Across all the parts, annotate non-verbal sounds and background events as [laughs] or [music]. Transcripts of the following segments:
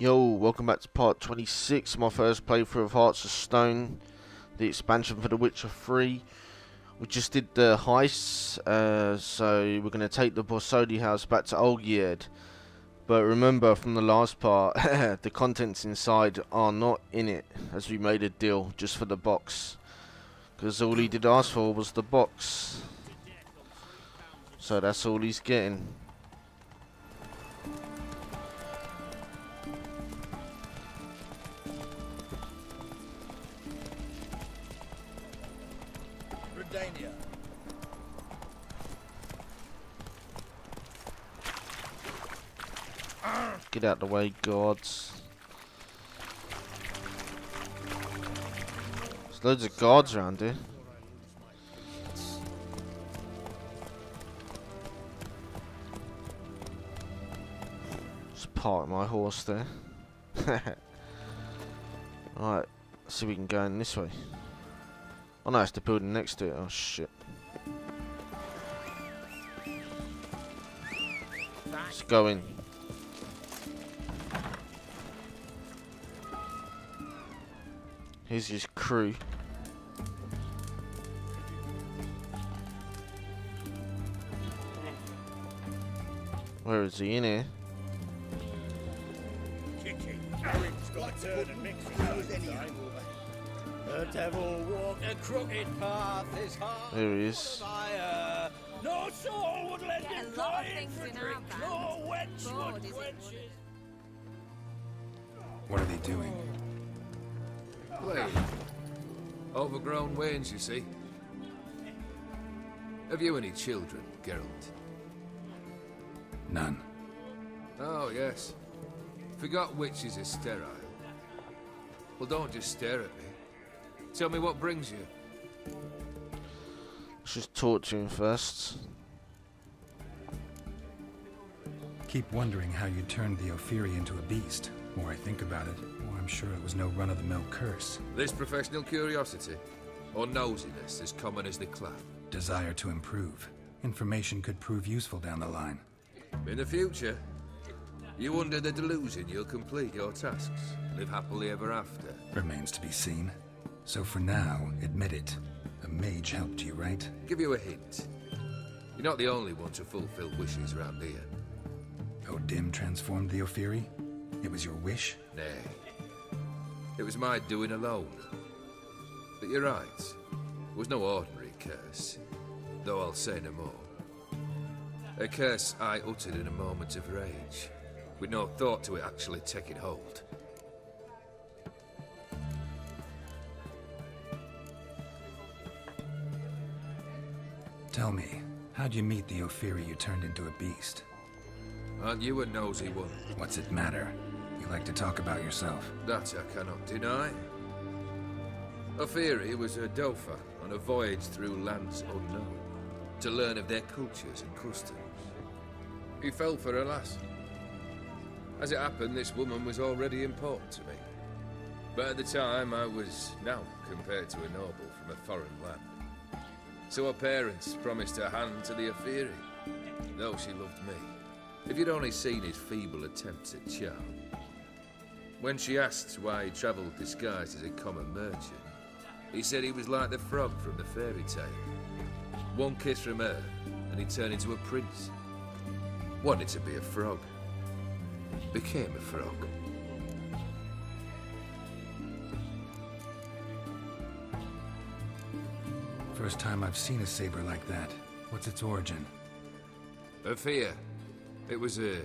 Yo, welcome back to part 26, my first playthrough of Hearts of Stone, the expansion for The Witcher 3. We just did the heists, uh, so we're going to take the Borsodi house back to Olgierd. But remember from the last part, [laughs] the contents inside are not in it, as we made a deal just for the box. Because all he did ask for was the box. So that's all he's getting. Redania. Get out of the way, gods. There's loads of guards around here. Just park my horse there. [laughs] Alright, see if we can go in this way. Oh no, it's the building next to it. Oh shit. Let's go in. Here's his crew. Where is he in here? Kicking. The devil walked a crooked path, his heart There he is. fire. No soul would let him a lot of die things for in our drink. No wench would quench it. What are they doing? Playing. Overgrown wains, you see. Have you any children, Geralt? None. Oh, yes. Forgot witchers are sterile. Well, don't just stare at me. Tell me what brings you. Let's just talk to him first. Keep wondering how you turned the Ofieri into a beast. More I think about it, more I'm sure it was no run-of-the-mill curse. This professional curiosity, or nosiness as common as the clough. Desire to improve. Information could prove useful down the line. In the future, you under the delusion you'll complete your tasks, live happily ever after. Remains to be seen. So for now, admit it. A mage helped you, right? Give you a hint. You're not the only one to fulfill wishes round here. O'Dimm transformed the Ofieri? It was your wish? Nay. It was my doing alone. But you're right. It was no ordinary curse. Though I'll say no more. A curse I uttered in a moment of rage, with no thought to it actually taking hold. Tell me, how'd you meet the Ofieri you turned into a beast? Aren't you a nosy one? What's it matter? You like to talk about yourself. That I cannot deny. Ofieri was a Dauphin on a voyage through lands unknown, to learn of their cultures and customs. He fell for a lass. As it happened, this woman was already important to me. But at the time, I was now compared to a noble from a foreign land. So her parents promised her hand to the Ofieri, though she loved me. If you'd only seen his feeble attempts at charm. When she asked why he travelled disguised as a common merchant, he said he was like the frog from the fairy tale. One kiss from her, and he turned into a prince. Wanted to be a frog. Became a frog. First time I've seen a saber like that. What's its origin? A fear. It was a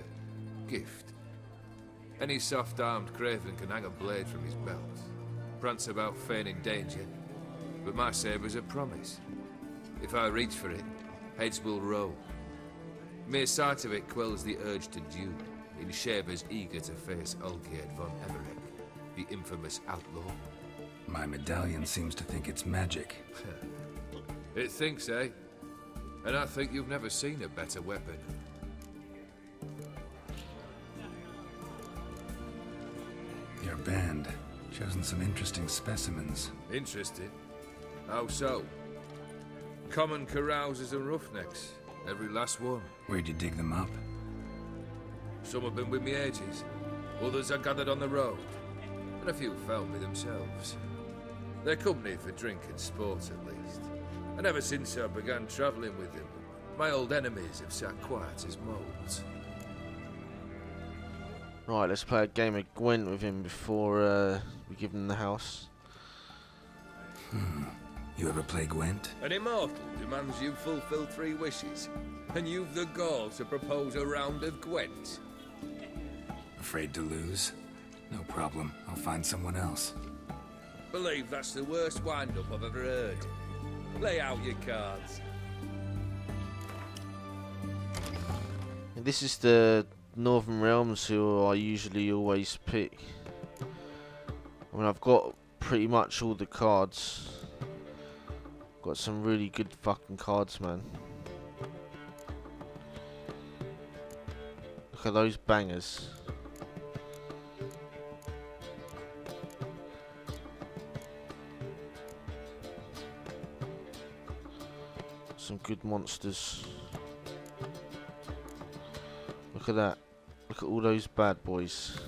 gift. Any soft-armed craven can hang a blade from his belt, prance about feigning danger, but my saber's a promise. If I reach for it, heads will roll. Mere sight of it quells the urge to duel, in Shabers eager to face Olgierd von Everec, the infamous outlaw. My medallion seems to think it's magic. [laughs] It thinks, eh? And I think you've never seen a better weapon. Your band. Chosen some interesting specimens. Interested? How so? Common carousers and roughnecks. Every last one. Where'd you dig them up? Some have been with me ages. Others are gathered on the road, and a few found me themselves. They're company for drink and sport, at least. And ever since I began travelling with him, my old enemies have sat quiet as moles. Right, let's play a game of Gwent with him before uh, we give him the house. You ever play Gwent? An immortal demands you fulfill three wishes, and you've the gall to propose a round of Gwent. Afraid to lose? No problem. I'll find someone else. Believe that's the worst wind-up I've ever heard. Lay out your cards. This is the Northern Realms who I usually always pick. I mean, I've got pretty much all the cards. Got some really good fucking cards, man. Look at those bangers. Some good monsters. Look at that. Look at all those bad boys.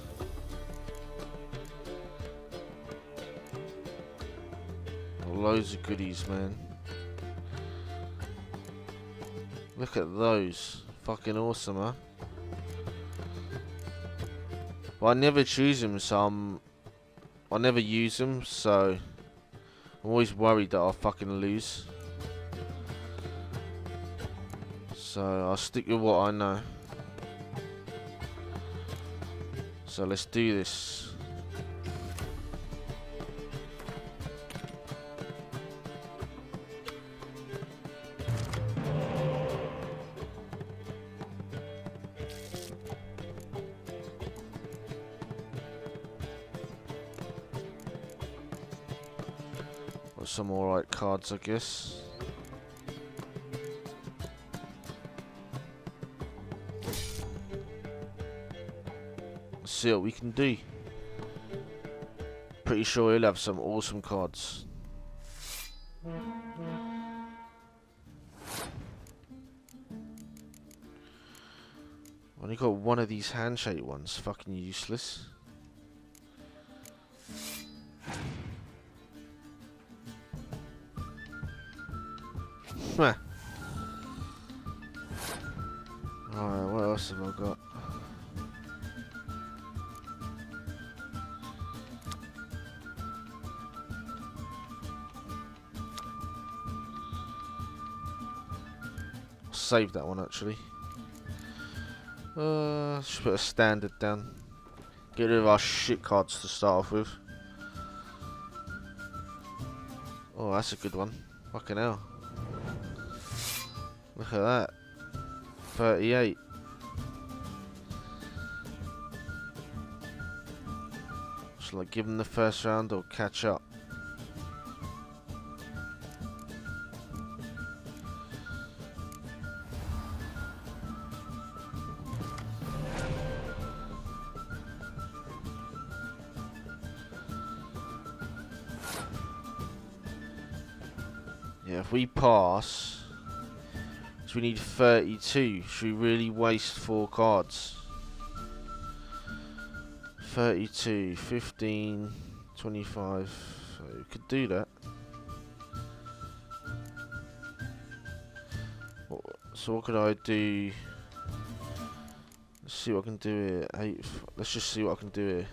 Oh, loads of goodies, man. Look at those. Fucking awesome, huh? But I never choose them, so I'm... I never use them, so... I'm always worried that I'll fucking lose. So I'll stick with what I know. So let's do this. Some alright cards, I guess. See what we can do. Pretty sure he'll have some awesome cards. Only got one of these handshake ones. Fucking useless. Meh. Save that one actually. Uh, just put a standard down. Get rid of our shit cards to start off with. Oh, that's a good one. Fucking hell. Look at that. 38. Shall I give him the first round or catch up? We pass, so we need 32. Should we really waste four cards? 32, 15, 25. So we could do that. So what could I do? Let's see what I can do here. Eight. Let's just see what I can do here.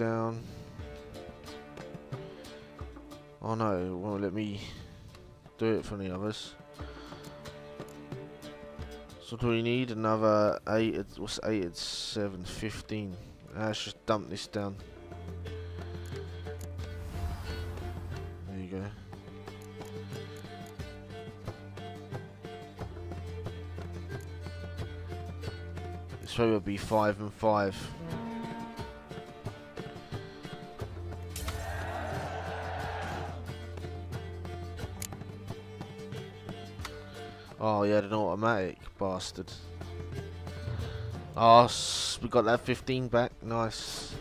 Down. Oh no, won't let me do it for the others. So do we need another 8, it's- what's 8, it's 7, 15. Ah, Let's just dump this down. There you go. This way will be 5 and 5. Oh, yeah, an automatic bastard. Oh, we got that 15 back. Nice.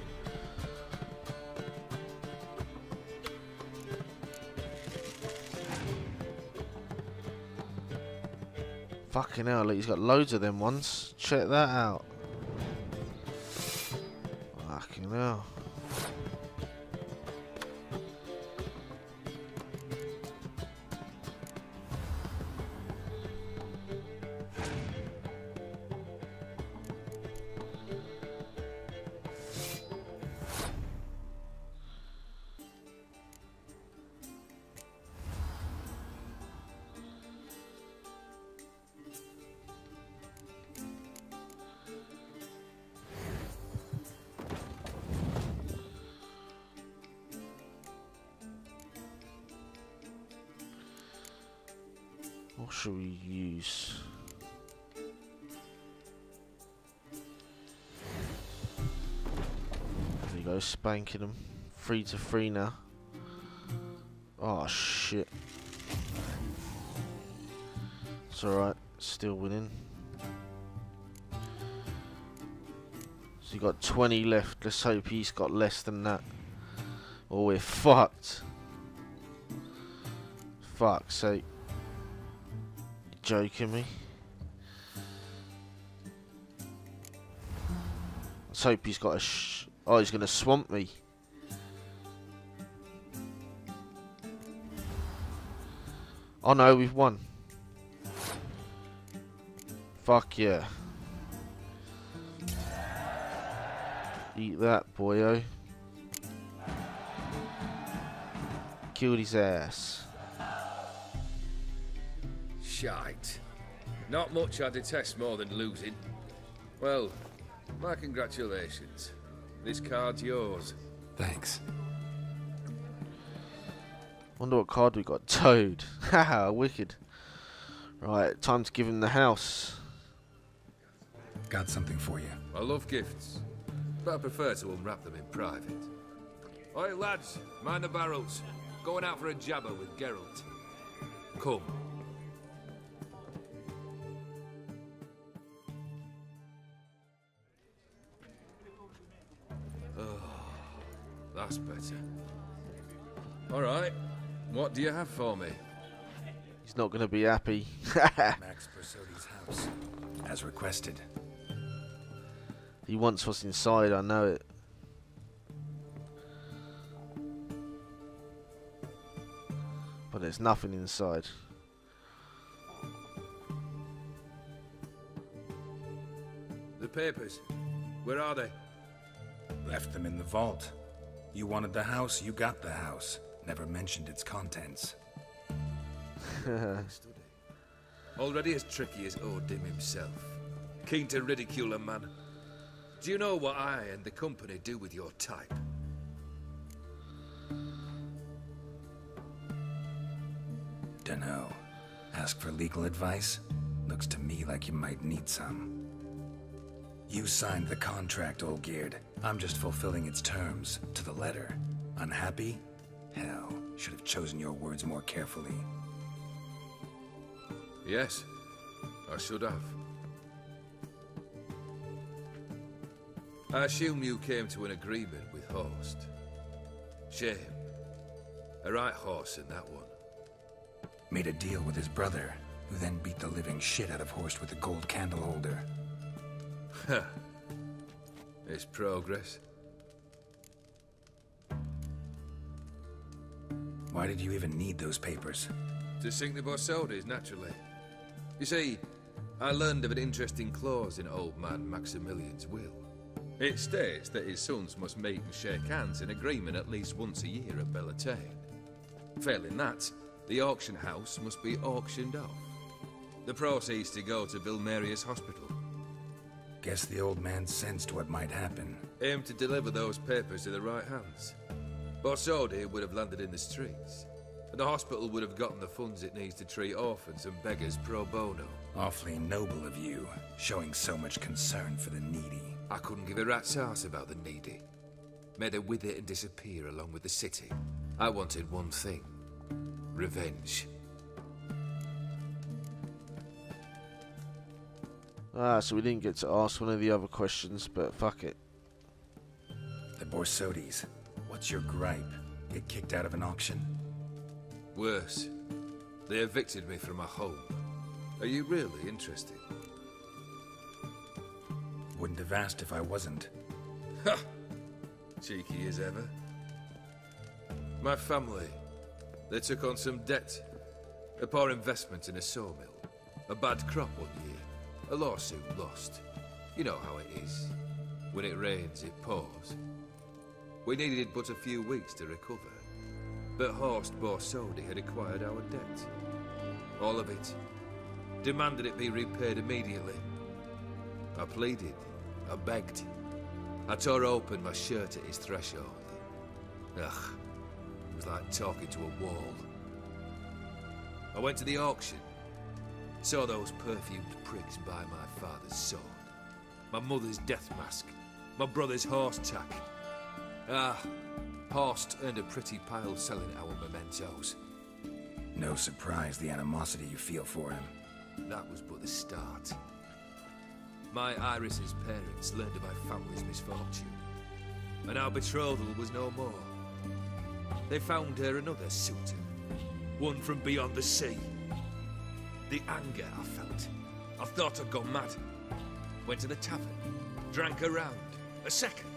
Fucking hell, look, he's got loads of them ones. Check that out. Fucking hell. Should we use? There you go, spanking them. Three to three now. Oh shit. It's alright, still winning. So you got 20 left. Let's hope he's got less than that. Or we're fucked. Fuck's sake. Joking me? Let's hope he's got a Oh, he's gonna swamp me. Oh no, we've won. Fuck yeah. Eat that, boyo. Killed his ass. Shite. Not much I detest more than losing. Well, my congratulations. This card's yours. Thanks. Wonder what card we got. [laughs] Toad. Haha, wicked. Right, time to give him the house. Got something for you. I love gifts, but I prefer to unwrap them in private. Oi, lads, mind the barrels. Going out for a jabber with Geralt. Come. That's better. All right, what do you have for me? He's not going to be happy. [laughs] Max Borsodi's house, as requested. he wants what's inside, I know it. But there's nothing inside. The papers. Where are they? Left them in the vault. You wanted the house, you got the house. Never mentioned its contents. [laughs] Already as tricky as O'Dimm himself. Keen to ridicule a man. Do you know what I and the company do with your type? Dunno. Ask for legal advice? Looks to me like you might need some. You signed the contract, Olgierd. I'm just fulfilling its terms, to the letter. Unhappy? Hell, should have chosen your words more carefully. Yes, I should have. I assume you came to an agreement with Horst. Shame. A right horse in that one. Made a deal with his brother, who then beat the living shit out of Horst with a gold candle holder. [laughs] It's progress. Why did you even need those papers? To sink the Borsodis, naturally. You see, I learned of an interesting clause in old man Maximilian's will. It states that his sons must meet and shake hands in agreement at least once a year at Belleteyn. Failing that, the auction house must be auctioned off. The proceeds to go to Vilmerius Hospital. I guess the old man sensed what might happen. Aim to deliver those papers to the right hands. Borsodi would have landed in the streets, and the hospital would have gotten the funds it needs to treat orphans and beggars pro bono. Awfully noble of you, showing so much concern for the needy. I couldn't give a rat's ass about the needy. Made her with it and disappear along with the city. I wanted one thing revenge. Ah, so we didn't get to ask one of the other questions, but fuck it. The Borsodis. What's your gripe? Get kicked out of an auction? Worse. They evicted me from my home. Are you really interested? Wouldn't have asked if I wasn't. Ha! Cheeky as ever. My family, they took on some debt. A poor investment in a sawmill. A bad crop one year. A lawsuit lost. You know how it is. When it rains, it pours. We needed but a few weeks to recover. But Horst Borsodi had acquired our debt. All of it. Demanded it be repaid immediately. I pleaded. I begged. I tore open my shirt at his threshold. Ugh. It was like talking to a wall. I went to the auction. Saw those perfumed prigs buy my father's sword. My mother's death mask. My brother's horse tack. Ah, Horst earned a pretty pile selling our mementos. No surprise the animosity you feel for him. That was but the start. My Iris's parents learned of my family's misfortune, and our betrothal was no more. They found her another suitor, one from beyond the sea. The anger I felt, I thought I'd gone mad. Went to the tavern, drank around a round, a second,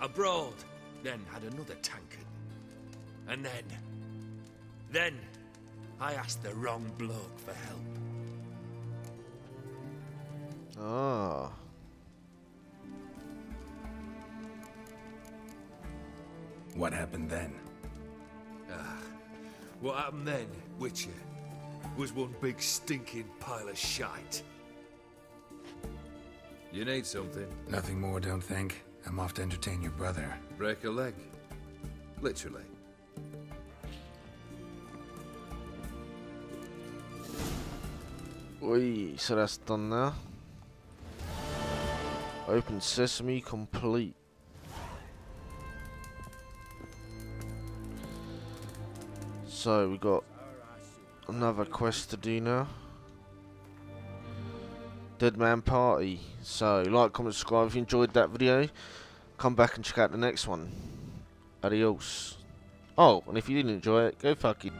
abroad, then had another tankard. And then, then, I asked the wrong bloke for help. Ah. What happened then? Ah, what happened then, Witcher, was one big stinking pile of shite. You need something? Nothing more, don't think. I'm off to entertain your brother. Break a leg. Literally. Oi, so that's done now. Open Sesame complete. So we got another quest to do now. Dead Man Party. So like, comment, subscribe if you enjoyed that video. Come back and check out the next one. Adios. Oh, and if you didn't enjoy it, go fuck it.